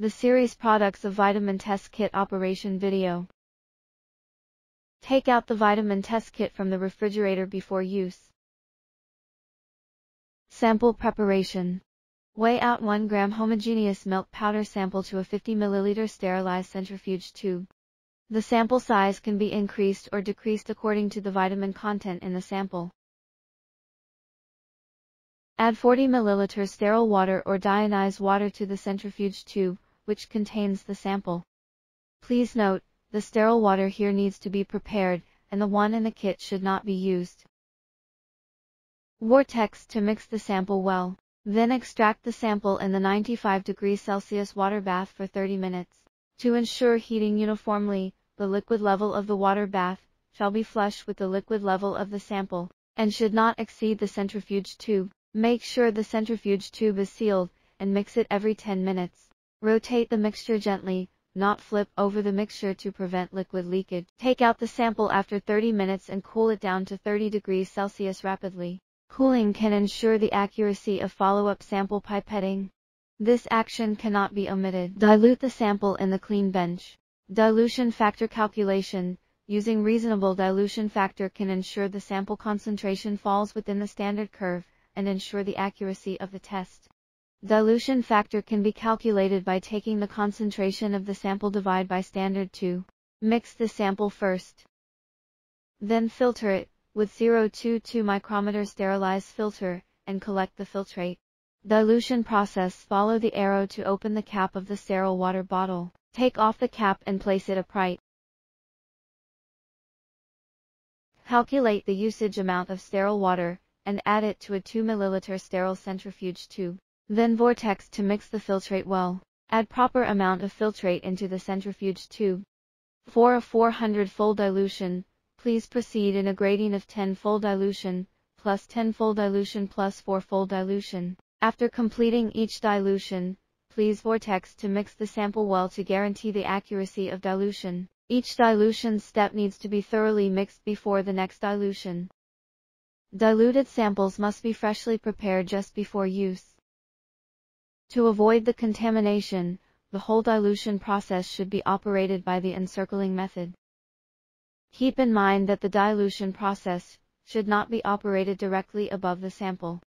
The series products of vitamin test kit operation video. Take out the vitamin test kit from the refrigerator before use. Sample preparation. Weigh out 1 gram homogeneous milk powder sample to a 50 milliliter sterilized centrifuge tube. The sample size can be increased or decreased according to the vitamin content in the sample. Add 40 milliliters sterile water or deionized water to the centrifuge tube, which contains the sample. Please note, the sterile water here needs to be prepared, and the one in the kit should not be used. Vortex to mix the sample well. Then extract the sample in the 95 degrees Celsius water bath for 30 minutes. To ensure heating uniformly, the liquid level of the water bath shall be flush with the liquid level of the sample, and should not exceed the centrifuge tube. Make sure the centrifuge tube is sealed, and mix it every 10 minutes. Rotate the mixture gently, not flip over the mixture to prevent liquid leakage. Take out the sample after 30 minutes and cool it down to 30 degrees Celsius rapidly. Cooling can ensure the accuracy of follow-up sample pipetting. This action cannot be omitted. Dilute the sample in the clean bench. Dilution factor calculation. Using reasonable dilution factor can ensure the sample concentration falls within the standard curve and ensure the accuracy of the test. Dilution factor can be calculated by taking the concentration of the sample divide by standard 2. Mix the sample first. Then filter it with 0.22 micrometer sterilized filter and collect the filtrate. Dilution process Follow the arrow to open the cap of the sterile water bottle. Take off the cap and place it upright. Calculate the usage amount of sterile water and add it to a 2 ml sterile centrifuge tube. Then vortex to mix the filtrate well. Add proper amount of filtrate into the centrifuge tube. For a 400 fold dilution, please proceed in a gradient of 10 fold dilution, plus 10 fold dilution plus 4 fold dilution. After completing each dilution, please vortex to mix the sample well to guarantee the accuracy of dilution. Each dilution step needs to be thoroughly mixed before the next dilution. Diluted samples must be freshly prepared just before use. To avoid the contamination, the whole dilution process should be operated by the encircling method. Keep in mind that the dilution process should not be operated directly above the sample.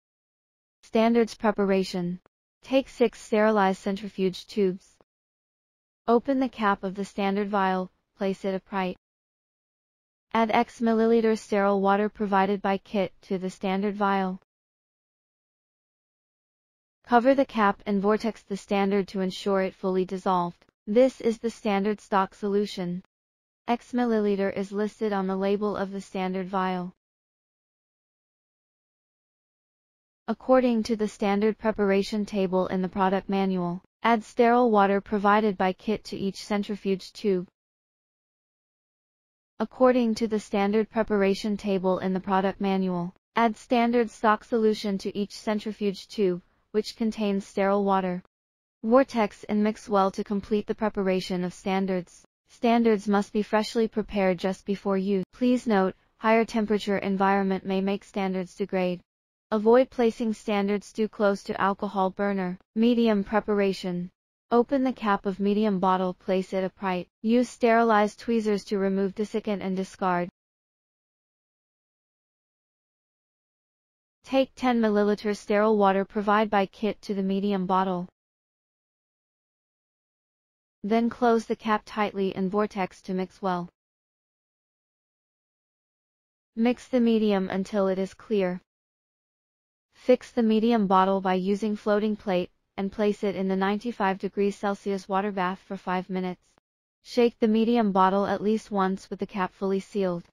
Standards preparation. Take 6 sterilized centrifuge tubes. Open the cap of the standard vial, place it upright. Add X milliliter sterile water provided by kit to the standard vial. Cover the cap and vortex the standard to ensure it fully dissolved. This is the standard stock solution. X milliliter is listed on the label of the standard vial. According to the standard preparation table in the product manual, add sterile water provided by kit to each centrifuge tube. According to the standard preparation table in the product manual, add standard stock solution to each centrifuge tube which contains sterile water. Vortex and mix well to complete the preparation of standards. Standards must be freshly prepared just before use. Please note, higher temperature environment may make standards degrade. Avoid placing standards too close to alcohol burner. Medium preparation. Open the cap of medium bottle, place it upright. Use sterilized tweezers to remove desiccant and discard. Take 10 ml sterile water provided by kit to the medium bottle. Then close the cap tightly and vortex to mix well. Mix the medium until it is clear. Fix the medium bottle by using floating plate and place it in the 95 degrees Celsius water bath for 5 minutes. Shake the medium bottle at least once with the cap fully sealed.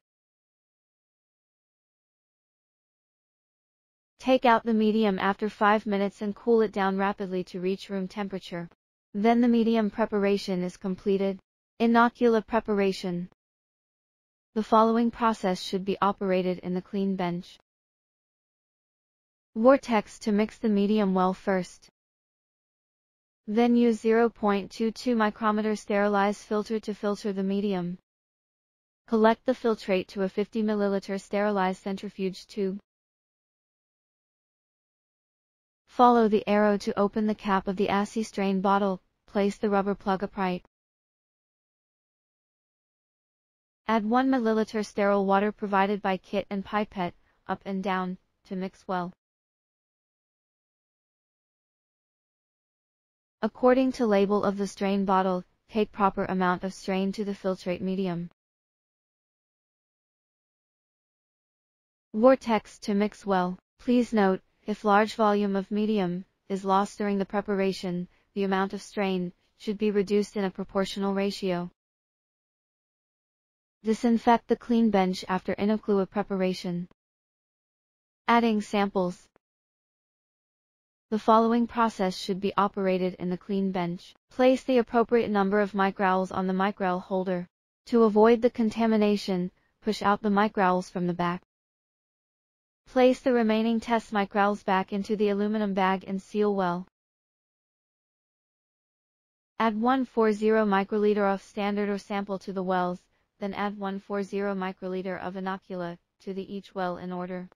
Take out the medium after 5 minutes and cool it down rapidly to reach room temperature. Then the medium preparation is completed. Inocula preparation. The following process should be operated in the clean bench. Vortex to mix the medium well first. Then use 0.22 micrometer sterilized filter to filter the medium. Collect the filtrate to a 50 ml sterilized centrifuge tube. Follow the arrow to open the cap of the ACI strain bottle, place the rubber plug upright. Add 1 ml sterile water provided by kit and pipette, up and down, to mix well. According to label of the strain bottle, take proper amount of strain to the filtrate medium. Vortex to mix well. Please note, if large volume of medium is lost during the preparation, the amount of strain should be reduced in a proportional ratio. Disinfect the clean bench after inoculate preparation. Adding samples. The following process should be operated in the clean bench. Place the appropriate number of microwells on the microwell holder. To avoid the contamination, push out the microwells from the back. Place the remaining test microwells back into the aluminum bag and seal well. Add 140 microliter of standard or sample to the wells, then add 140 microliter of inocula to the each well in order.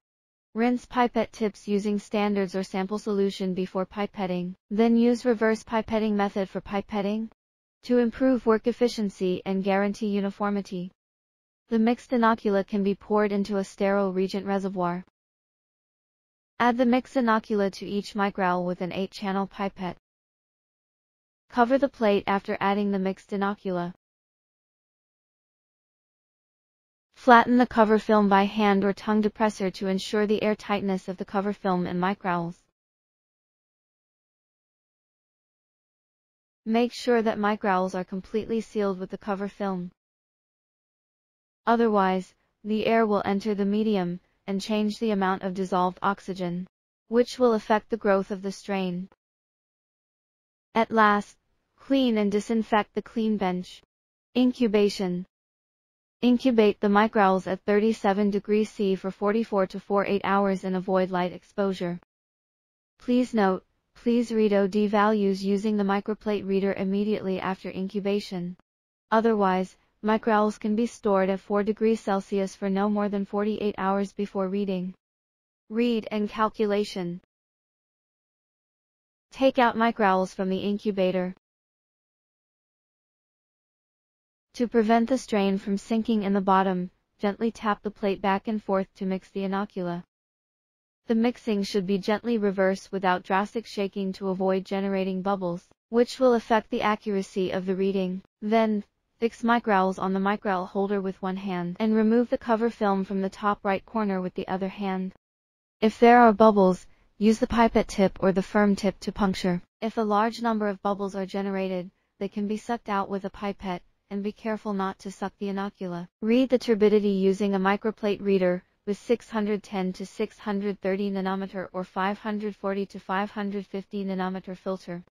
Rinse pipette tips using standards or sample solution before pipetting. Then use reverse pipetting method for pipetting to improve work efficiency and guarantee uniformity. The mixed inocula can be poured into a sterile reagent reservoir. Add the mixed inocula to each microwell with an 8-channel pipette. Cover the plate after adding the mixed inocula. Flatten the cover film by hand or tongue depressor to ensure the air tightness of the cover film and microwells. Make sure that microwells are completely sealed with the cover film. Otherwise, the air will enter the medium and change the amount of dissolved oxygen, which will affect the growth of the strain. At last, clean and disinfect the clean bench. Incubation Incubate the microwells at 37 degrees C for 44 to 48 hours and avoid light exposure. Please note, please read OD values using the microplate reader immediately after incubation. Otherwise, microwells can be stored at 4 degrees Celsius for no more than 48 hours before reading. Read and calculation. Take out microwells from the incubator. To prevent the strain from sinking in the bottom, gently tap the plate back and forth to mix the inocula. The mixing should be gently reversed without drastic shaking to avoid generating bubbles, which will affect the accuracy of the reading. Then, fix microwells on the microwell holder with one hand and remove the cover film from the top right corner with the other hand. If there are bubbles, use the pipette tip or the firm tip to puncture. If a large number of bubbles are generated, they can be sucked out with a pipette, and be careful not to suck the inocula. Read the turbidity using a microplate reader with 610 to 630 nanometer or 540 to 550 nanometer filter.